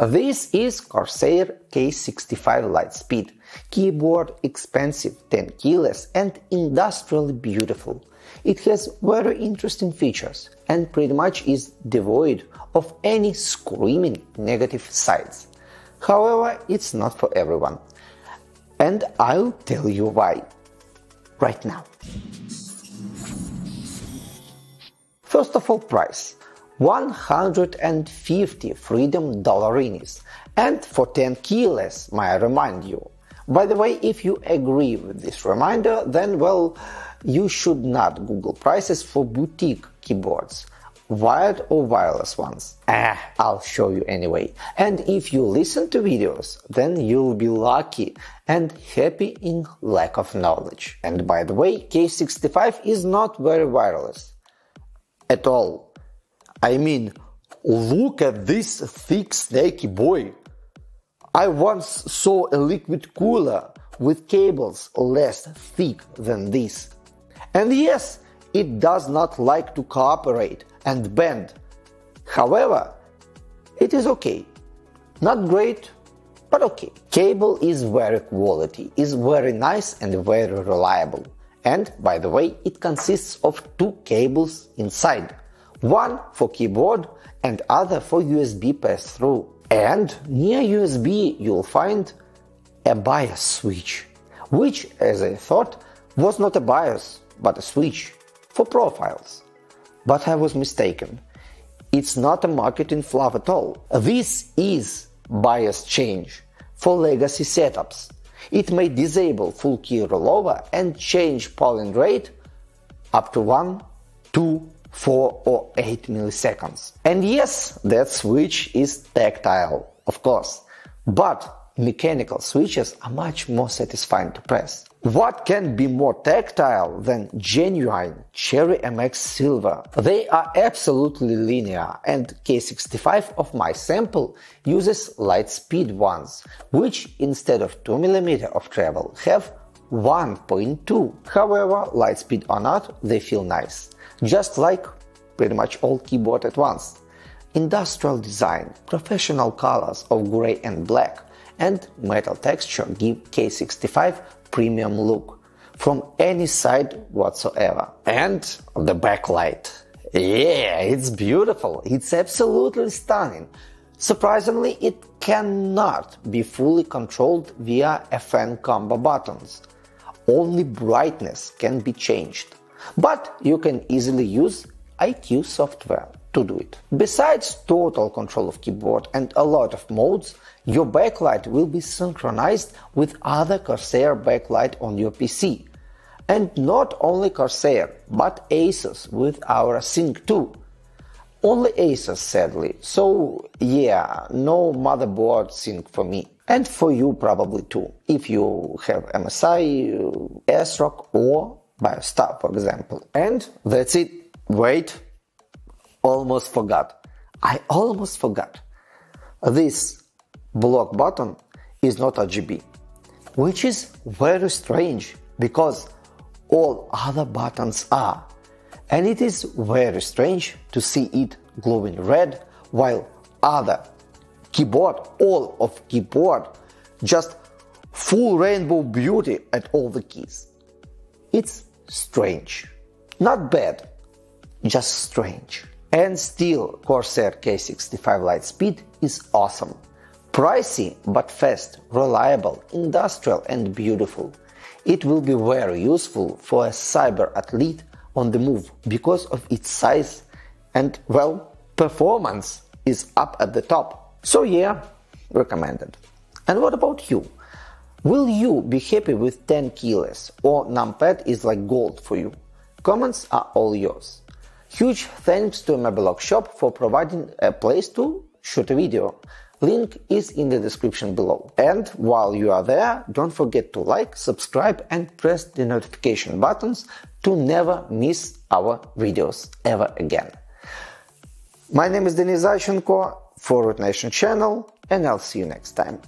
This is Corsair K65 Lightspeed. Keyboard expensive, 10 keyless and industrially beautiful. It has very interesting features and pretty much is devoid of any screaming negative sides. However, it's not for everyone. And I'll tell you why right now. First of all, price. 150 freedom dollarinis and for 10 keyless, may I remind you. By the way, if you agree with this reminder, then well, you should not Google prices for boutique keyboards, wired or wireless ones. Ah, I'll show you anyway. And if you listen to videos, then you'll be lucky and happy in lack of knowledge. And by the way, K65 is not very wireless at all. I mean, look at this thick snaky boy. I once saw a liquid cooler with cables less thick than this. And yes, it does not like to cooperate and bend. However, it is okay. Not great, but okay. Cable is very quality, is very nice and very reliable. And by the way, it consists of two cables inside one for keyboard and other for USB pass-through. And near USB you'll find a BIOS switch, which, as I thought, was not a BIOS, but a switch for profiles. But I was mistaken. It's not a marketing fluff at all. This is BIOS change for legacy setups. It may disable full key rollover and change polling rate up to 1, 2, 4 or 8 milliseconds. And yes, that switch is tactile, of course, but mechanical switches are much more satisfying to press. What can be more tactile than genuine Cherry MX Silver? They are absolutely linear and K65 of my sample uses Lightspeed ones, which instead of 2mm of travel have 1.2. However, Lightspeed or not, they feel nice just like pretty much all keyboard at once. Industrial design, professional colors of gray and black, and metal texture give K65 premium look from any side whatsoever. And the backlight. Yeah, it's beautiful. It's absolutely stunning. Surprisingly, it cannot be fully controlled via FN combo buttons. Only brightness can be changed. But you can easily use iCUE software to do it. Besides total control of keyboard and a lot of modes, your backlight will be synchronized with other Corsair backlight on your PC. And not only Corsair, but Asus with Aura Sync 2. Only Asus sadly, so yeah, no motherboard sync for me. And for you probably too, if you have MSI, uh, ASRock or BioStar, for example. And that's it. Wait, almost forgot. I almost forgot. This block button is not RGB, which is very strange because all other buttons are. And it is very strange to see it glowing red while other keyboard, all of keyboard, just full rainbow beauty at all the keys. It's strange. Not bad, just strange. And still, Corsair K65 Lightspeed is awesome. Pricey but fast, reliable, industrial and beautiful. It will be very useful for a cyber athlete on the move because of its size and, well, performance is up at the top. So yeah, recommended. And what about you? Will you be happy with 10 keyless or numpad is like gold for you? Comments are all yours. Huge thanks to Mebelog Shop for providing a place to shoot a video. Link is in the description below. And while you are there, don't forget to like, subscribe and press the notification buttons to never miss our videos ever again. My name is Denis Zaychenko for Root Nation channel and I'll see you next time.